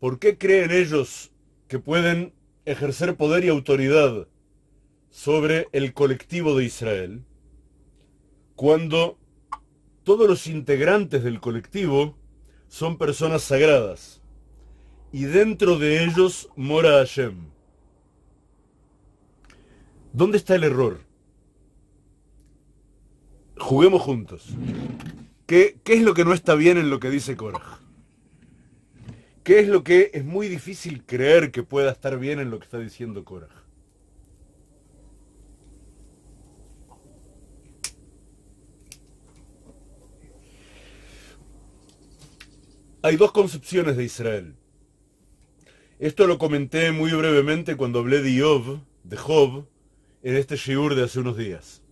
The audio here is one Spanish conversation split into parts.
¿Por qué creen ellos que pueden ejercer poder y autoridad sobre el colectivo de Israel cuando todos los integrantes del colectivo son personas sagradas y dentro de ellos mora Hashem? ¿Dónde está el error? Juguemos juntos. ¿Qué, ¿Qué, es lo que no está bien en lo que dice Korah? ¿Qué es lo que es muy difícil creer que pueda estar bien en lo que está diciendo Korah? Hay dos concepciones de Israel. Esto lo comenté muy brevemente cuando hablé de Job, de Job, en este shiur de hace unos días.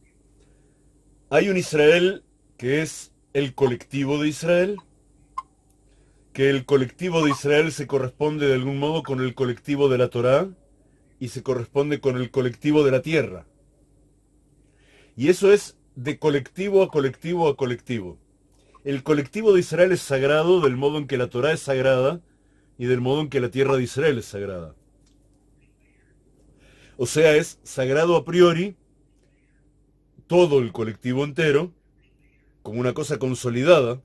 Hay un Israel que es el colectivo de Israel, que el colectivo de Israel se corresponde de algún modo con el colectivo de la Torá y se corresponde con el colectivo de la tierra. Y eso es de colectivo a colectivo a colectivo. El colectivo de Israel es sagrado del modo en que la Torá es sagrada y del modo en que la tierra de Israel es sagrada. O sea, es sagrado a priori todo el colectivo entero, como una cosa consolidada,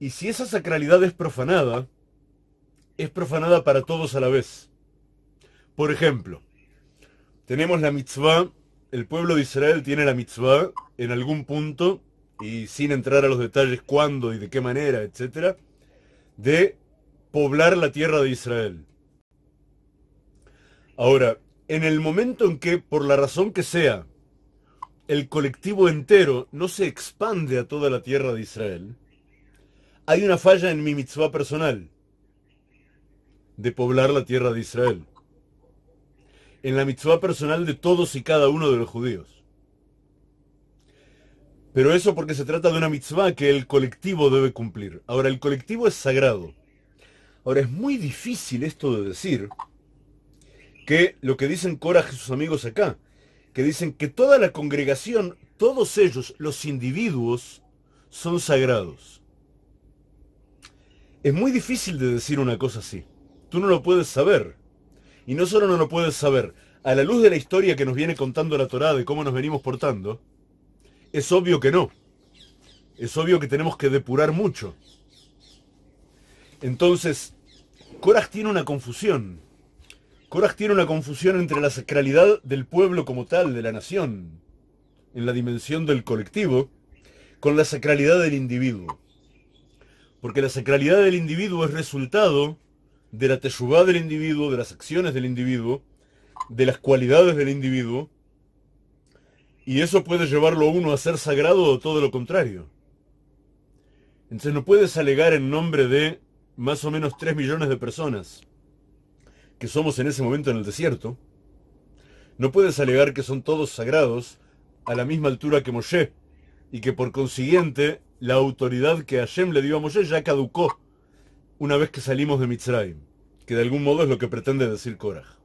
y si esa sacralidad es profanada, es profanada para todos a la vez. Por ejemplo, tenemos la mitzvah, el pueblo de Israel tiene la mitzvah en algún punto, y sin entrar a los detalles cuándo y de qué manera, etc., de poblar la tierra de Israel. Ahora, en el momento en que, por la razón que sea, el colectivo entero no se expande a toda la tierra de Israel, hay una falla en mi mitzvah personal de poblar la tierra de Israel. En la mitzvah personal de todos y cada uno de los judíos. Pero eso porque se trata de una mitzvah que el colectivo debe cumplir. Ahora, el colectivo es sagrado. Ahora, es muy difícil esto de decir que lo que dicen Korah y sus amigos acá, que dicen que toda la congregación, todos ellos, los individuos, son sagrados. Es muy difícil de decir una cosa así. Tú no lo puedes saber. Y no solo no lo puedes saber, a la luz de la historia que nos viene contando la Torá de cómo nos venimos portando, es obvio que no. Es obvio que tenemos que depurar mucho. Entonces, Korah tiene una confusión. Korah tiene una confusión entre la sacralidad del pueblo como tal, de la nación, en la dimensión del colectivo, con la sacralidad del individuo. Porque la sacralidad del individuo es resultado de la teshuvá del individuo, de las acciones del individuo, de las cualidades del individuo, y eso puede llevarlo a uno a ser sagrado o todo lo contrario. Entonces no puedes alegar en nombre de más o menos 3 millones de personas que somos en ese momento en el desierto, no puedes alegar que son todos sagrados a la misma altura que Moshe, y que por consiguiente la autoridad que Hashem le dio a Moshe ya caducó una vez que salimos de Mitzrayim, que de algún modo es lo que pretende decir Korah.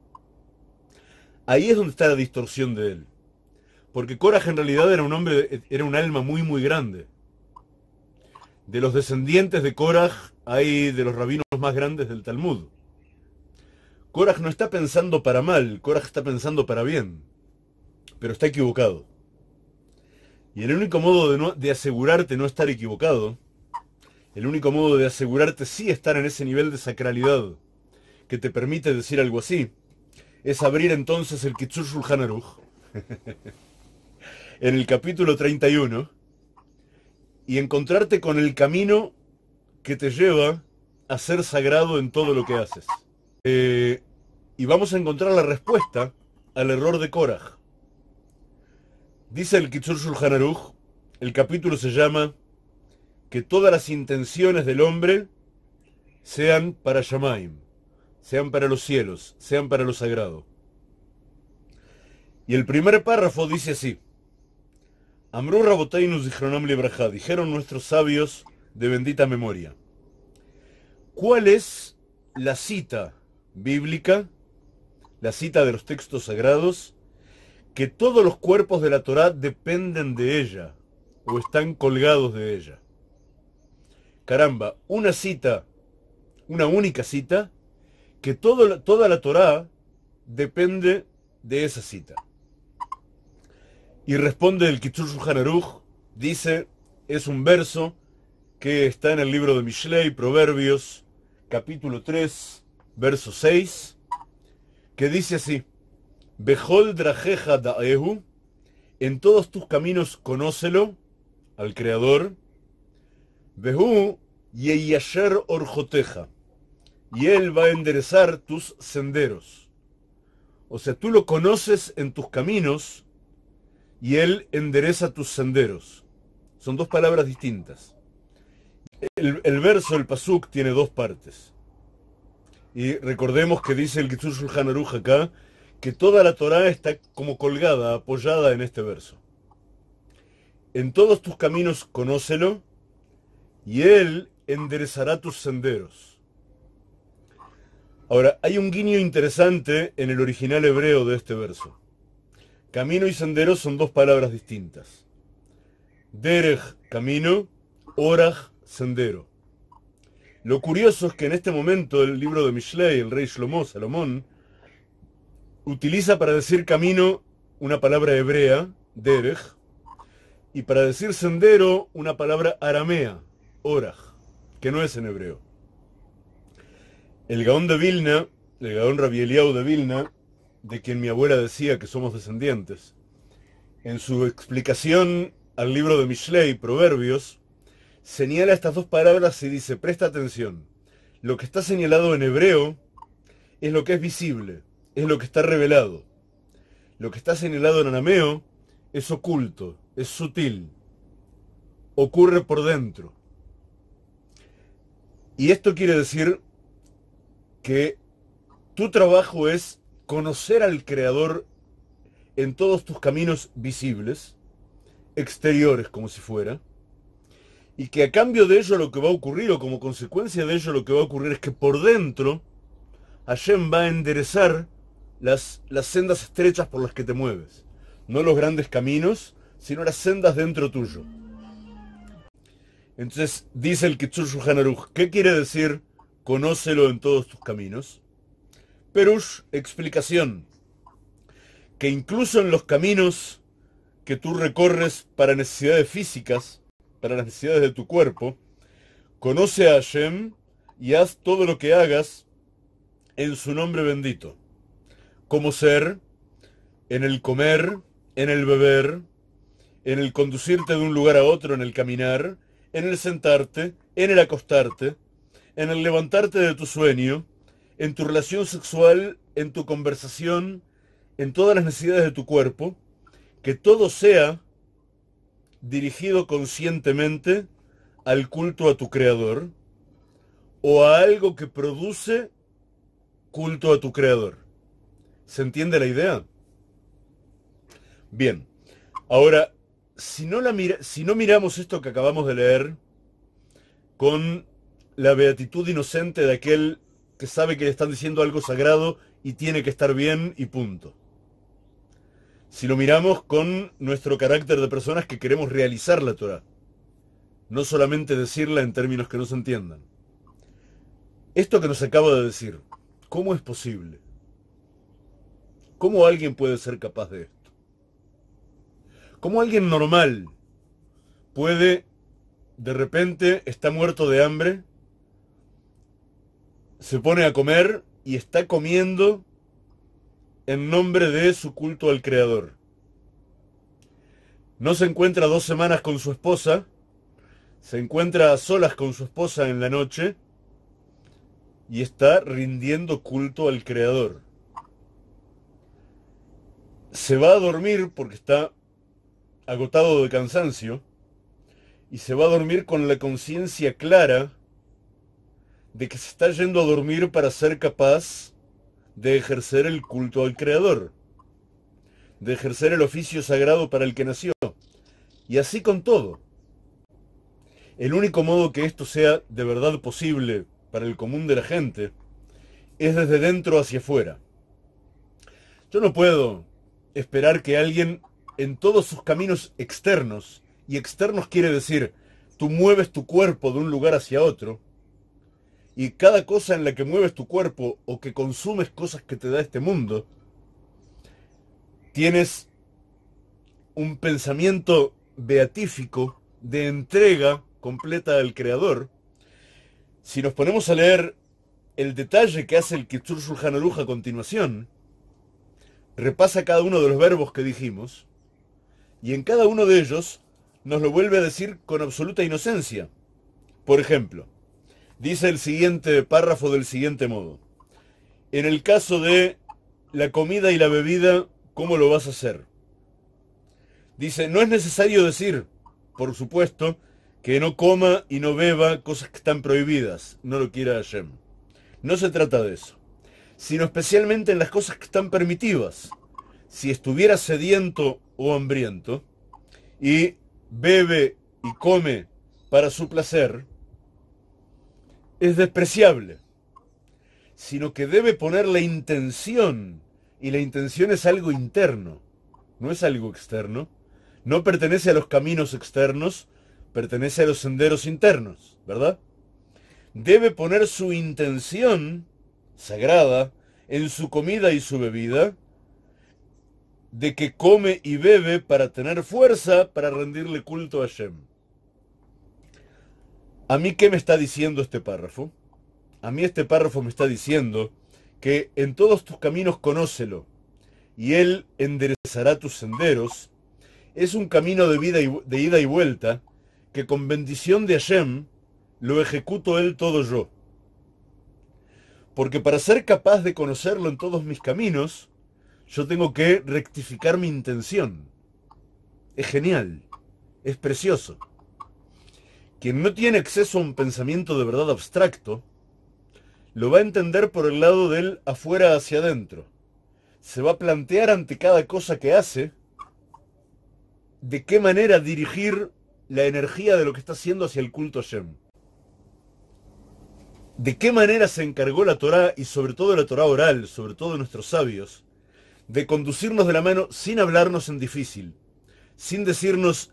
Ahí es donde está la distorsión de él. Porque Korah en realidad era un hombre, era un alma muy muy grande. De los descendientes de Korah hay de los rabinos más grandes del Talmud. Korah no está pensando para mal, Korah está pensando para bien. Pero está equivocado. Y el único modo de, de asegurarte no estar equivocado, el único modo de asegurarte sí estar en ese nivel de sacralidad que te permite decir algo así, es abrir entonces el Kitsur Shulchan Aruch, en el capítulo 31, y encontrarte con el camino que te lleva a ser sagrado en todo lo que haces. Eh, y vamos a encontrar la respuesta al error de Korah. Dice el Kitsur Shulchan Aruch, el capítulo se llama que todas las intenciones del hombre sean para Shamaim, sean para los cielos, sean para lo sagrado. Y el primer párrafo dice así: Amru Rabotainu Zichronam Libraja, dijeron nuestros sabios de bendita memoria. ¿Cuál es la cita bíblica, la cita de los textos sagrados que todos los cuerpos de la Torá dependen de ella o están colgados de ella. Caramba, una cita una única cita, que toda la Torá depende de esa cita. Y responde el Kitzur Shulchan dice, es un verso que está en el libro de Mishlei, Proverbios, capítulo 3, verso 6, que dice así, Behol drajeja da'ehu, en todos tus caminos conócelo, al Creador, Behu yeyasher orjoteja, y Él va a enderezar tus senderos. O sea, tú lo conoces en tus caminos y Él endereza tus senderos. Son dos palabras distintas. El, verso, el pasuk, tiene dos partes. Y recordemos que dice el Kitzur Shulchan acá, que toda la Torah está como colgada, apoyada en este verso. En todos tus caminos conócelo, y Él enderezará tus senderos. Ahora, hay un guiño interesante en el original hebreo de este verso. Camino y sendero son dos palabras distintas. Derech, camino, orach, sendero. Lo curioso es que en este momento el libro de Mishlei, el rey Shlomo, Salomón, utiliza para decir camino una palabra hebrea, derech, y para decir sendero una palabra aramea, orach, que no es en hebreo. El Gaón de Vilna, el Gaón Rabieliau de Vilna, de quien mi abuela decía que somos descendientes, en su explicación al libro de Mishlei, Proverbios, señala estas dos palabras y dice, presta atención, lo que está señalado en hebreo es lo que es visible, es lo que está revelado. Lo que está señalado en arameo es oculto, es sutil, ocurre por dentro. Y esto quiere decir que tu trabajo es conocer al Creador en todos tus caminos visibles, exteriores como si fuera, y que a cambio de ello lo que va a ocurrir, o como consecuencia de ello lo que va a ocurrir es que por dentro Hashem va a enderezar las, las sendas estrechas por las que te mueves. No los grandes caminos, sino las sendas dentro tuyo. Entonces dice el Kitsur Shulchan ¿qué quiere decir conócelo en todos tus caminos? Perush, explicación, que incluso en los caminos que tú recorres para necesidades físicas, para las necesidades de tu cuerpo, conoce a Hashem y haz todo lo que hagas en su nombre bendito, como ser, en el comer, en el beber, en el conducirte de un lugar a otro, en el caminar, en el sentarte, en el acostarte, en el levantarte de tu sueño, en tu relación sexual, en tu conversación, en todas las necesidades de tu cuerpo, que todo sea dirigido conscientemente al culto a tu creador o a algo que produce culto a tu creador. ¿Se entiende la idea? Bien, ahora, si no, la si no miramos esto que acabamos de leer con la beatitud inocente de aquel que sabe que le están diciendo algo sagrado y tiene que estar bien y punto si lo miramos con nuestro carácter de personas que queremos realizar la Torah, no solamente decirla en términos que no se entiendan. Esto que nos acaba de decir, ¿cómo es posible? ¿Cómo alguien puede ser capaz de esto? ¿Cómo alguien normal puede, de repente, está muerto de hambre, se pone a comer y está comiendo en nombre de su culto al Creador. No se encuentra dos semanas con su esposa, se encuentra a solas con su esposa en la noche y está rindiendo culto al Creador. Se va a dormir porque está agotado de cansancio y se va a dormir con la conciencia clara de que se está yendo a dormir para ser capaz de ejercer el culto al Creador, de ejercer el oficio sagrado para el que nació. Y así con todo. El único modo que esto sea de verdad posible para el común de la gente es desde dentro hacia afuera. Yo no puedo esperar que alguien en todos sus caminos externos, y externos quiere decir, tú mueves tu cuerpo de un lugar hacia otro, y cada cosa en la que mueves tu cuerpo o que consumes cosas que te da este mundo, tienes un pensamiento beatífico de entrega completa al Creador, si nos ponemos a leer el detalle que hace el Kitsur Shulchan a continuación, repasa cada uno de los verbos que dijimos, y en cada uno de ellos nos lo vuelve a decir con absoluta inocencia. Por ejemplo, dice el siguiente párrafo del siguiente modo. En el caso de la comida y la bebida, ¿cómo lo vas a hacer? Dice, no es necesario decir, por supuesto, que no coma y no beba cosas que están prohibidas, no lo quiera Hashem. No se trata de eso, sino especialmente en las cosas que están permitidas. Si estuviera sediento o hambriento y bebe y come para su placer, es despreciable, sino que debe poner la intención, y la intención es algo interno, no es algo externo, no pertenece a los caminos externos, pertenece a los senderos internos, ¿verdad? Debe poner su intención sagrada en su comida y su bebida, de que come y bebe para tener fuerza para rendirle culto a Shem. ¿A mí qué me está diciendo este párrafo? A mí este párrafo me está diciendo que en todos tus caminos conócelo, y Él enderezará tus senderos. Es un camino de, de ida y vuelta, que con bendición de Hashem lo ejecuto Él todo yo. Porque para ser capaz de conocerlo en todos mis caminos, yo tengo que rectificar mi intención. Es genial, es precioso. Quien no tiene acceso a un pensamiento de verdad abstracto, lo va a entender por el lado del afuera hacia adentro. Se va a plantear ante cada cosa que hace de qué manera dirigir la energía de lo que está haciendo hacia el culto Shem. De qué manera se encargó la Torá y sobre todo la Torá oral, sobre todo nuestros sabios, de conducirnos de la mano sin hablarnos en difícil, sin decirnos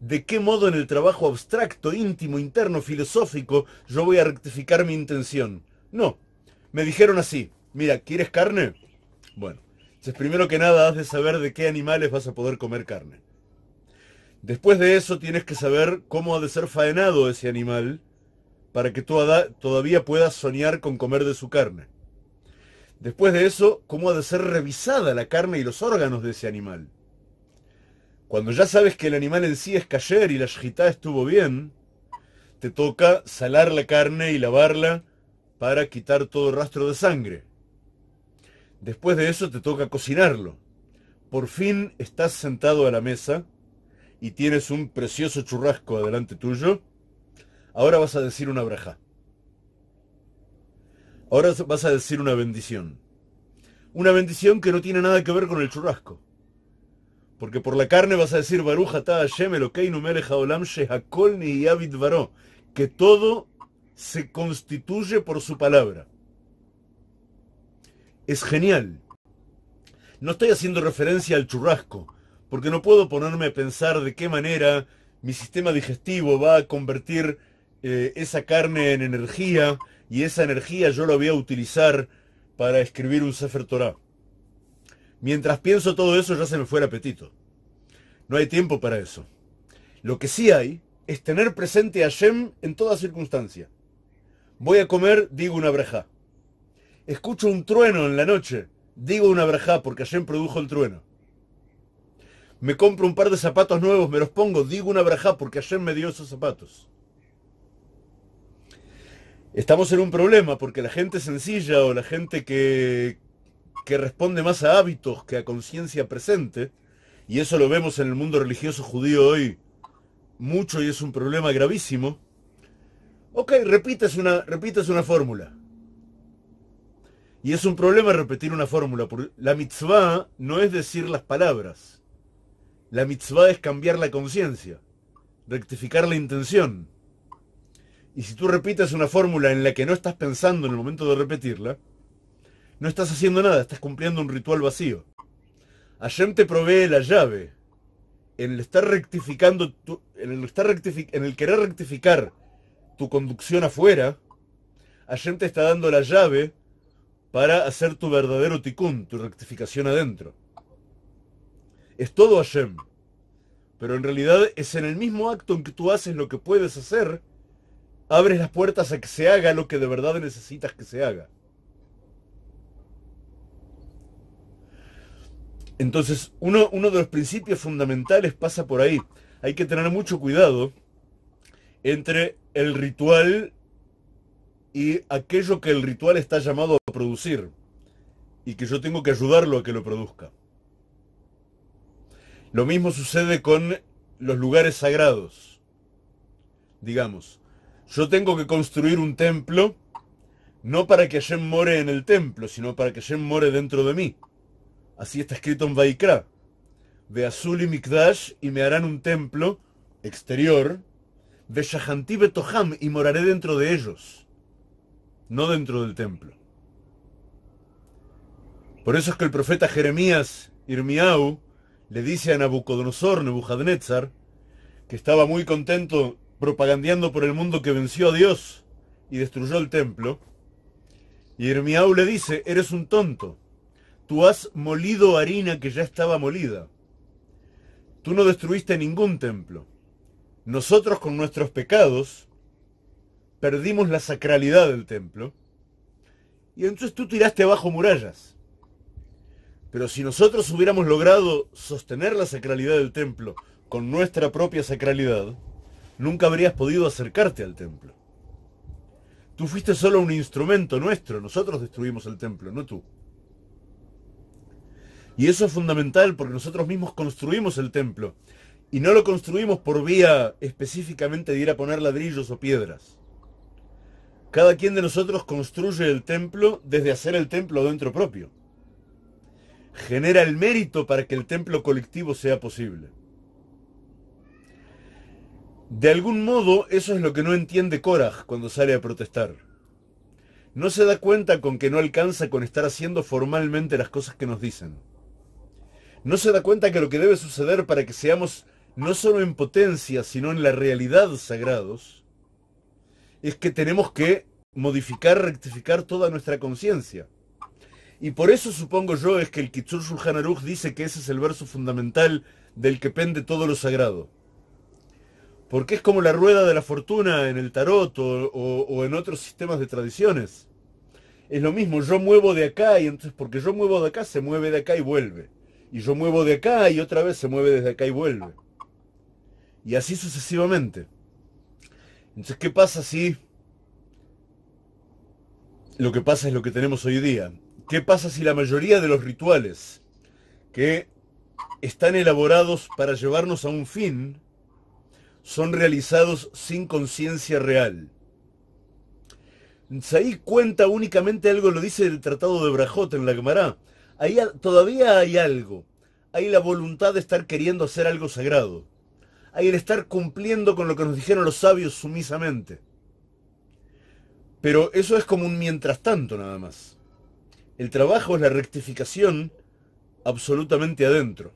de qué modo en el trabajo abstracto, íntimo, interno, filosófico, yo voy a rectificar mi intención. No, me dijeron así, mira, ¿quieres carne? Bueno, entonces primero que nada has de saber de qué animales vas a poder comer carne. Después de eso tienes que saber cómo ha de ser faenado ese animal para que tú todavía puedas soñar con comer de su carne. Después de eso, cómo ha de ser revisada la carne y los órganos de ese animal. Cuando ya sabes que el animal en sí es cayer y la shjitá estuvo bien, te toca salar la carne y lavarla para quitar todo rastro de sangre. Después de eso te toca cocinarlo. Por fin estás sentado a la mesa y tienes un precioso churrasco adelante tuyo. Ahora vas a decir una braja. Ahora vas a decir una bendición. Una bendición que no tiene nada que ver con el churrasco. Porque por la carne vas a decir Baruch ata Hashem Elokeinu haolam shehakol niyavid varo. Que todo se constituye por su palabra. Es genial. No estoy haciendo referencia al churrasco, porque no puedo ponerme a pensar de qué manera mi sistema digestivo va a convertir eh, esa carne en energía y esa energía yo la voy a utilizar para escribir un Sefer Torah. Mientras pienso todo eso ya se me fue el apetito. No hay tiempo para eso. Lo que sí hay es tener presente a Shem en toda circunstancia. Voy a comer, digo una breja. Escucho un trueno en la noche, digo una breja porque Hashem produjo el trueno. Me compro un par de zapatos nuevos, me los pongo, digo una breja porque Hashem me dio esos zapatos. Estamos en un problema porque la gente sencilla o la gente que, que responde más a hábitos que a conciencia presente, y eso lo vemos en el mundo religioso judío hoy mucho y es un problema gravísimo. Ok, repites una, repites una fórmula. Y es un problema repetir una fórmula. La mitzvah no es decir las palabras. La mitzvah es cambiar la conciencia, rectificar la intención. Y si tú repites una fórmula en la que no estás pensando en el momento de repetirla, no estás haciendo nada, estás cumpliendo un ritual vacío. Hashem te provee la llave. En el estar rectificando, en el, estar en el querer rectificar tu conducción afuera, Hashem te está dando la llave para hacer tu verdadero tikkun, tu rectificación adentro. Es todo Hashem. Pero en realidad es en el mismo acto en que tú haces lo que puedes hacer, abres las puertas a que se haga lo que de verdad necesitas que se haga. Entonces, uno, uno de los principios fundamentales pasa por ahí. Hay que tener mucho cuidado entre el ritual y aquello que el ritual está llamado a producir y que yo tengo que ayudarlo a que lo produzca. Lo mismo sucede con los lugares sagrados. Digamos, yo tengo que construir un templo no para que Hashem more en el templo, sino para que Hashem more dentro de mí. Así está escrito en Vaikra. Ve Azul y Mikdash y me harán un templo exterior. Ve Shahanti Betoham y moraré dentro de ellos no dentro del templo. Por eso es que el profeta Jeremías, Irmiau, le dice a Nabucodonosor, Nebuchadnezzar, que estaba muy contento propagandeando por el mundo que venció a Dios y destruyó el templo. Y Irmiau le dice, eres un tonto, tú has molido harina que ya estaba molida. Tú no destruiste ningún templo. Nosotros con nuestros pecados perdimos la sacralidad del templo, y entonces tú tiraste abajo murallas. Pero si nosotros hubiéramos logrado sostener la sacralidad del templo con nuestra propia sacralidad, nunca habrías podido acercarte al templo. Tú fuiste solo un instrumento nuestro, nosotros destruimos el templo, no tú. Y eso es fundamental porque nosotros mismos construimos el templo. Y no lo construimos por vía específicamente de ir a poner ladrillos o piedras. Cada quien de nosotros construye el templo desde hacer el templo dentro propio. Genera el mérito para que el templo colectivo sea posible. De algún modo, eso es lo que no entiende Korach cuando sale a protestar. No se da cuenta con que no alcanza con estar haciendo formalmente las cosas que nos dicen. No se da cuenta que lo que debe suceder para que seamos no solo en potencia, sino en la realidad sagrados, es que tenemos que modificar, rectificar toda nuestra conciencia. Y por eso supongo yo es que el Kitsur Shulchan Aruch dice que ese es el verso fundamental del que pende todo lo sagrado. Porque es como la rueda de la fortuna en el tarot o, en otros sistemas de tradiciones. Es lo mismo, yo muevo de acá y entonces porque yo muevo de acá se mueve de acá y vuelve. Y yo muevo de acá y otra vez se mueve desde acá y vuelve. Y así sucesivamente. Entonces, ¿qué pasa si lo que pasa es lo que tenemos hoy día? ¿Qué pasa si la mayoría de los rituales que están elaborados para llevarnos a un fin son realizados sin conciencia real? Ahí cuenta únicamente algo, lo dice el Tratado de Brajot en la Gemara. Ahí todavía hay algo. Hay la voluntad de estar queriendo hacer algo sagrado hay el estar cumpliendo con lo que nos dijeron los sabios sumisamente. Pero eso es como un mientras tanto nada más. El trabajo es la rectificación absolutamente adentro.